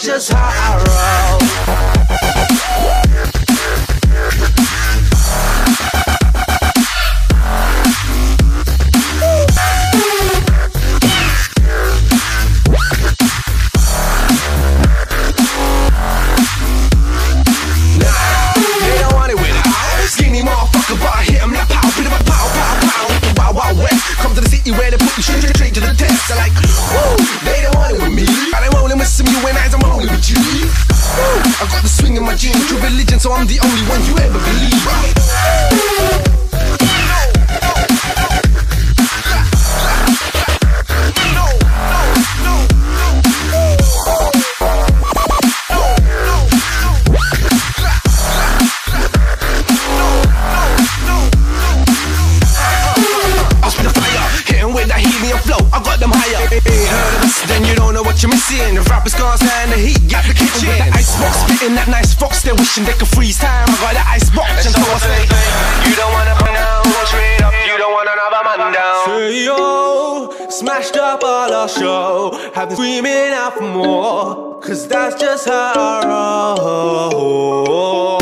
just how I roll. To city where they put you straight, straight to the test. They're like, whoa, they don't want it with me. I ain't rolling with some you and I'm rolling with you. Woo, I got the swing in my jeans, true religion, so I'm the only one you ever believe. I you don't know what you're missing. The rappers can't stand the heat, got the kitchen. With the icebox, spitting that nice fox. They're wishing they could freeze time. I got that icebox, and so I say, You don't wanna come down, straight up. You don't want another man down. Say yo, smashed up all our show. Have been screaming out for more. Cause that's just how I roll.